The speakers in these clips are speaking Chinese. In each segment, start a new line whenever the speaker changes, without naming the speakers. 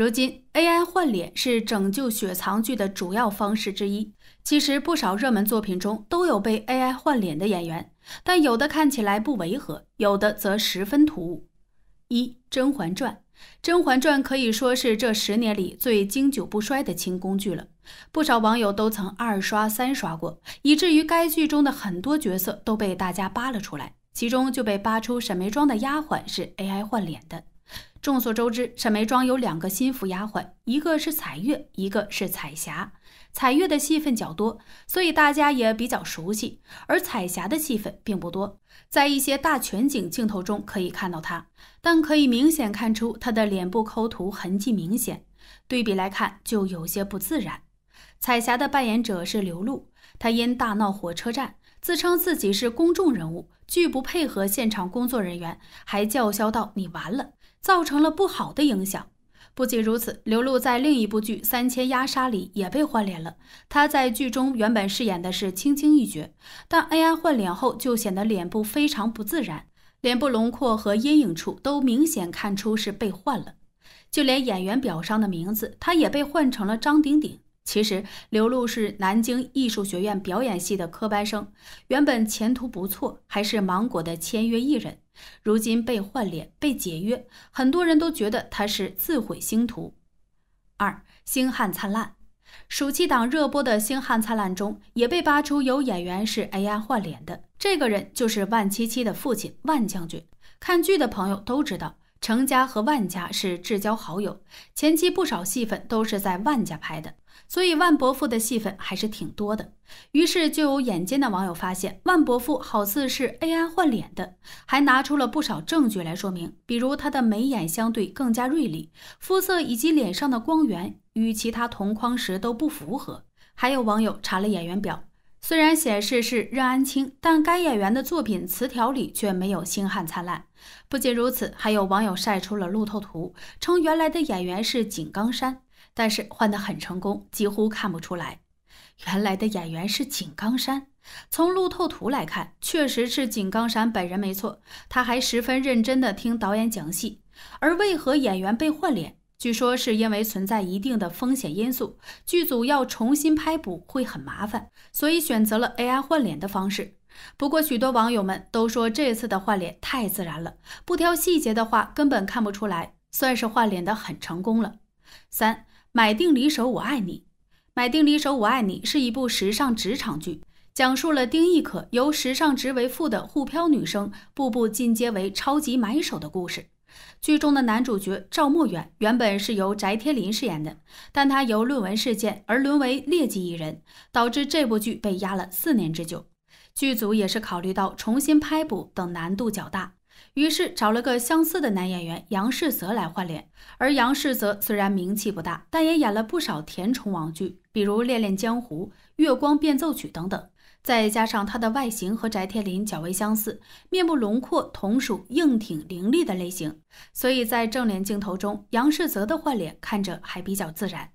如今，AI 换脸是拯救雪藏剧的主要方式之一。其实，不少热门作品中都有被 AI 换脸的演员，但有的看起来不违和，有的则十分突兀。一《甄嬛传》，《甄嬛传》可以说是这十年里最经久不衰的清宫剧了，不少网友都曾二刷、三刷过，以至于该剧中的很多角色都被大家扒了出来，其中就被扒出沈眉庄的丫鬟是 AI 换脸的。众所周知，沈眉庄有两个心腹丫鬟，一个是彩月，一个是彩霞。彩月的戏份较多，所以大家也比较熟悉；而彩霞的戏份并不多，在一些大全景镜头中可以看到她，但可以明显看出她的脸部抠图痕迹明显，对比来看就有些不自然。彩霞的扮演者是刘露，她因大闹火车站，自称自己是公众人物，拒不配合现场工作人员，还叫嚣道：“你完了。”造成了不好的影响。不仅如此，刘露在另一部剧《三千鸦杀》里也被换脸了。她在剧中原本饰演的是青青一角，但 AI 换脸后就显得脸部非常不自然，脸部轮廓和阴影处都明显看出是被换了。就连演员表上的名字，她也被换成了张鼎鼎。其实刘露是南京艺术学院表演系的科班生，原本前途不错，还是芒果的签约艺人。如今被换脸、被解约，很多人都觉得他是自毁星途。二《星汉灿烂》，暑期档热播的《星汉灿烂》中也被扒出有演员是 AI 换脸的，这个人就是万七七的父亲万将军。看剧的朋友都知道。程家和万家是至交好友，前期不少戏份都是在万家拍的，所以万伯父的戏份还是挺多的。于是就有眼尖的网友发现，万伯父好似是 AI 换脸的，还拿出了不少证据来说明，比如他的眉眼相对更加锐利，肤色以及脸上的光源与其他同框时都不符合。还有网友查了演员表。虽然显示是任安清，但该演员的作品词条里却没有星汉灿烂。不仅如此，还有网友晒出了路透图，称原来的演员是井冈山，但是换得很成功，几乎看不出来。原来的演员是井冈山，从路透图来看，确实是井冈山本人没错，他还十分认真地听导演讲戏。而为何演员被换脸？据说是因为存在一定的风险因素，剧组要重新拍补会很麻烦，所以选择了 AI 换脸的方式。不过，许多网友们都说这次的换脸太自然了，不挑细节的话根本看不出来，算是换脸的很成功了。三，买定离手我爱你，买定离手我爱你是一部时尚职场剧，讲述了丁亦可由时尚职为副的沪漂女生，步步进阶为超级买手的故事。剧中的男主角赵墨远原本是由翟天临饰演的，但他由论文事件而沦为劣迹艺人，导致这部剧被压了四年之久。剧组也是考虑到重新拍补等难度较大，于是找了个相似的男演员杨世泽来换脸。而杨世泽虽然名气不大，但也演了不少甜宠网剧，比如《恋恋江湖》《月光变奏曲》等等。再加上他的外形和翟天临较为相似，面部轮廓同属硬挺凌厉的类型，所以在正脸镜头中，杨世泽的换脸看着还比较自然。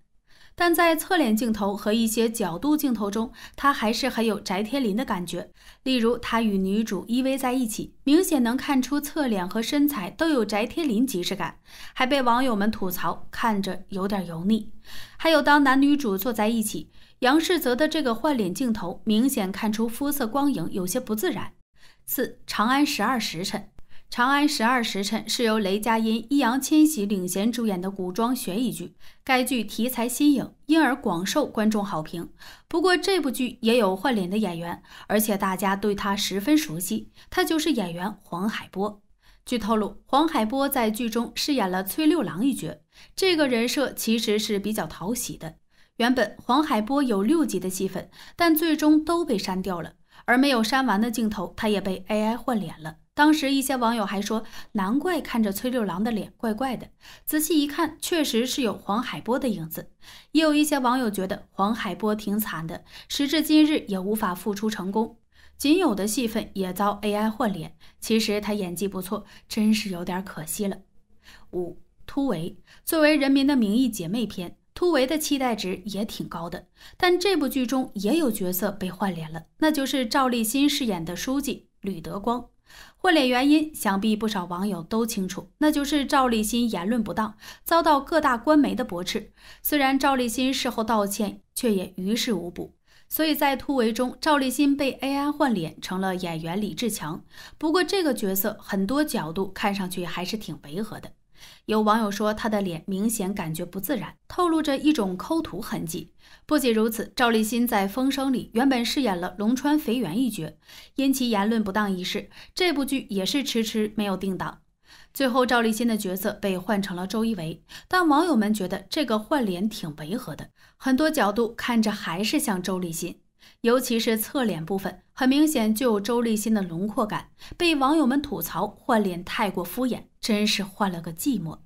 但在侧脸镜头和一些角度镜头中，他还是很有翟天临的感觉。例如，他与女主依偎在一起，明显能看出侧脸和身材都有翟天临即视感，还被网友们吐槽看着有点油腻。还有当男女主坐在一起。杨世泽的这个换脸镜头明显看出肤色光影有些不自然。四《长安十二时辰》，《长安十二时辰》是由雷佳音、易烊千玺领衔主演的古装悬疑剧。该剧题材新颖，因而广受观众好评。不过，这部剧也有换脸的演员，而且大家对他十分熟悉，他就是演员黄海波。据透露，黄海波在剧中饰演了崔六郎一角，这个人设其实是比较讨喜的。原本黄海波有六集的戏份，但最终都被删掉了。而没有删完的镜头，他也被 AI 换脸了。当时一些网友还说，难怪看着崔六郎的脸怪怪的。仔细一看，确实是有黄海波的影子。也有一些网友觉得黄海波挺惨的，时至今日也无法复出成功，仅有的戏份也遭 AI 换脸。其实他演技不错，真是有点可惜了。五突围作为《人民的名义》姐妹篇。突围的期待值也挺高的，但这部剧中也有角色被换脸了，那就是赵立新饰演的书记吕德光。换脸原因，想必不少网友都清楚，那就是赵立新言论不当，遭到各大官媒的驳斥。虽然赵立新事后道歉，却也于事无补。所以在突围中，赵立新被 AI 换脸成了演员李志强。不过这个角色很多角度看上去还是挺违和的。有网友说他的脸明显感觉不自然，透露着一种抠图痕迹。不仅如此，赵立新在《风声》里原本饰演了龙川肥圆一角，因其言论不当一事，这部剧也是迟迟没有定档。最后，赵立新的角色被换成了周一围，但网友们觉得这个换脸挺违和的，很多角度看着还是像周立新，尤其是侧脸部分，很明显就有周立新的轮廓感，被网友们吐槽换脸太过敷衍。真是换了个寂寞。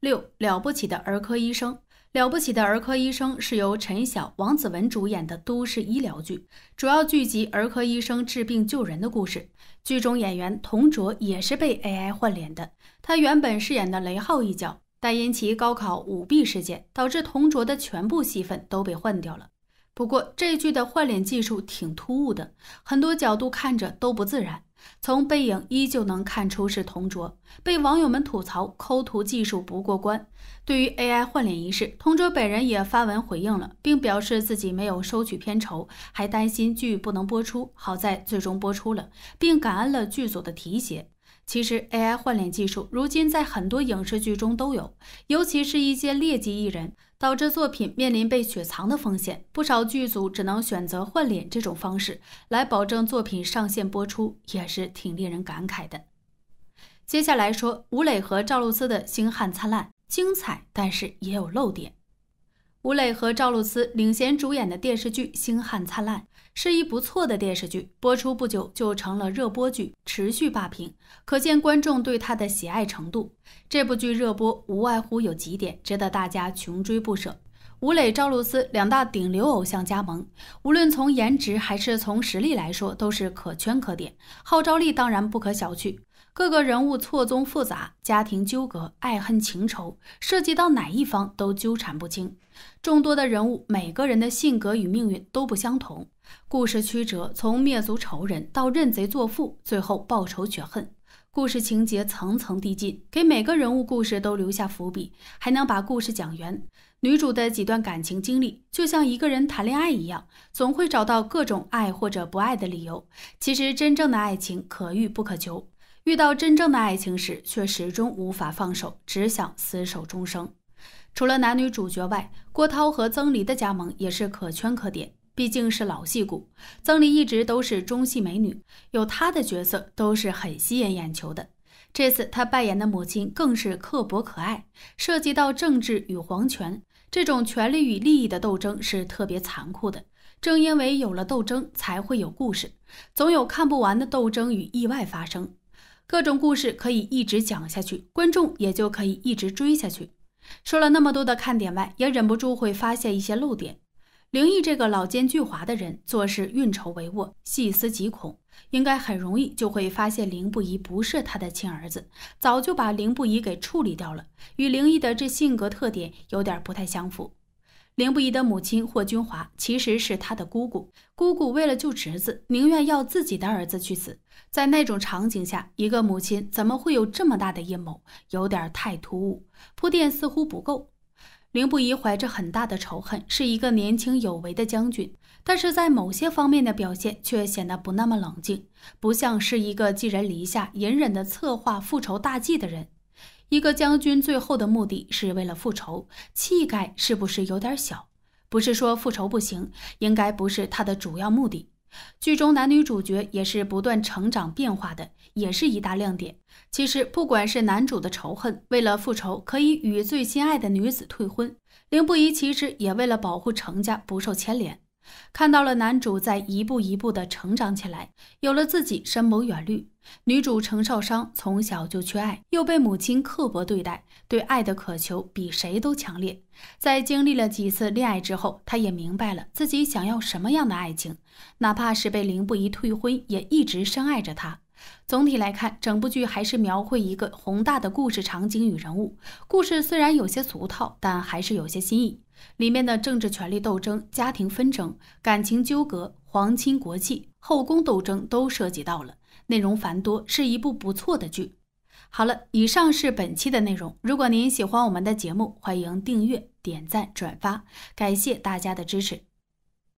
六了不起的儿科医生，了不起的儿科医生是由陈晓、王子文主演的都市医疗剧，主要聚集儿科医生治病救人的故事。剧中演员童卓也是被 AI 换脸的，他原本饰演的雷浩一角，但因其高考舞弊事件，导致童卓的全部戏份都被换掉了。不过这剧的换脸技术挺突兀的，很多角度看着都不自然。从背影依旧能看出是同桌，被网友们吐槽抠图技术不过关。对于 AI 换脸一事，同桌本人也发文回应了，并表示自己没有收取片酬，还担心剧不能播出，好在最终播出了，并感恩了剧组的提携。其实 AI 换脸技术如今在很多影视剧中都有，尤其是一些劣迹艺人。导致作品面临被雪藏的风险，不少剧组只能选择换脸这种方式来保证作品上线播出，也是挺令人感慨的。接下来说吴磊和赵露思的《星汉灿烂》，精彩，但是也有漏点。吴磊和赵露思领衔主演的电视剧《星汉灿烂》是一不错的电视剧，播出不久就成了热播剧，持续霸屏，可见观众对它的喜爱程度。这部剧热播无外乎有几点值得大家穷追不舍。吴磊、赵露思两大顶流偶像加盟，无论从颜值还是从实力来说，都是可圈可点，号召力当然不可小觑。各个人物错综复杂，家庭纠葛、爱恨情仇，涉及到哪一方都纠缠不清。众多的人物，每个人的性格与命运都不相同。故事曲折，从灭族仇人到认贼作父，最后报仇雪恨。故事情节层层递进，给每个人物故事都留下伏笔，还能把故事讲圆。女主的几段感情经历，就像一个人谈恋爱一样，总会找到各种爱或者不爱的理由。其实真正的爱情可遇不可求。遇到真正的爱情时，却始终无法放手，只想厮守终生。除了男女主角外，郭涛和曾黎的加盟也是可圈可点，毕竟是老戏骨。曾黎一直都是中戏美女，有她的角色都是很吸引眼球的。这次她扮演的母亲更是刻薄可爱，涉及到政治与皇权这种权力与利益的斗争是特别残酷的。正因为有了斗争，才会有故事，总有看不完的斗争与意外发生。各种故事可以一直讲下去，观众也就可以一直追下去。说了那么多的看点外，也忍不住会发现一些漏点。灵异这个老奸巨猾的人，做事运筹帷幄，细思极恐，应该很容易就会发现凌不疑不是他的亲儿子，早就把凌不疑给处理掉了。与灵毅的这性格特点有点不太相符。凌不疑的母亲霍君华其实是他的姑姑，姑姑为了救侄子，宁愿要自己的儿子去死。在那种场景下，一个母亲怎么会有这么大的阴谋？有点太突兀，铺垫似乎不够。凌不疑怀着很大的仇恨，是一个年轻有为的将军，但是在某些方面的表现却显得不那么冷静，不像是一个寄人篱下、隐忍的策划复仇大计的人。一个将军最后的目的是为了复仇，气概是不是有点小？不是说复仇不行，应该不是他的主要目的。剧中男女主角也是不断成长变化的，也是一大亮点。其实不管是男主的仇恨，为了复仇可以与最心爱的女子退婚，凌不疑其实也为了保护程家不受牵连。看到了男主在一步一步的成长起来，有了自己深谋远虑。女主程少商从小就缺爱，又被母亲刻薄对待，对爱的渴求比谁都强烈。在经历了几次恋爱之后，她也明白了自己想要什么样的爱情，哪怕是被凌不疑退婚，也一直深爱着他。总体来看，整部剧还是描绘一个宏大的故事场景与人物。故事虽然有些俗套，但还是有些新意。里面的政治权力斗争、家庭纷争、感情纠葛。皇亲国戚、后宫斗争都涉及到了，内容繁多，是一部不错的剧。好了，以上是本期的内容。如果您喜欢我们的节目，欢迎订阅、点赞、转发，感谢大家的支持。